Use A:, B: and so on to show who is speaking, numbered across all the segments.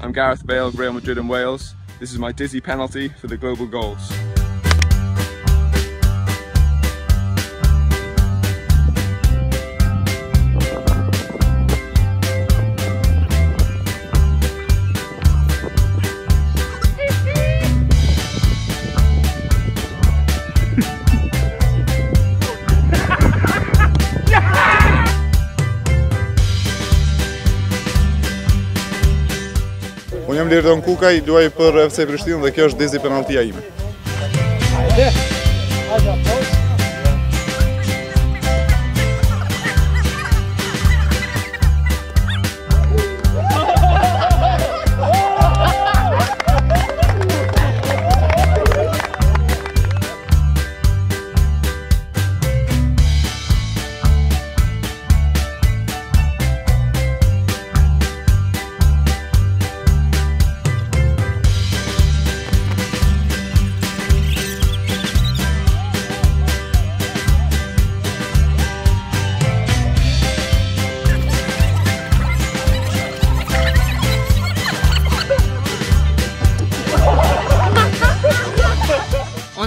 A: I'm Gareth Bale of Real Madrid and Wales. This is my dizzy penalty for the global goals.
B: Unë jam Lirdon Kukaj, luaj për FC Prishtinë dhe kjo është dizi penaltia ime.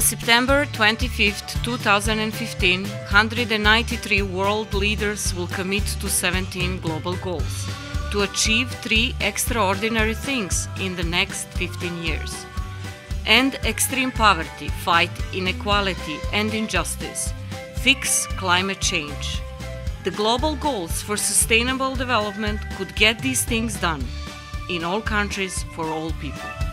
C: On September 25, 2015, 193 world leaders will commit to 17 global goals to achieve three extraordinary things in the next 15 years. End extreme poverty, fight inequality and injustice, fix climate change. The global goals for sustainable development could get these things done in all countries for all people.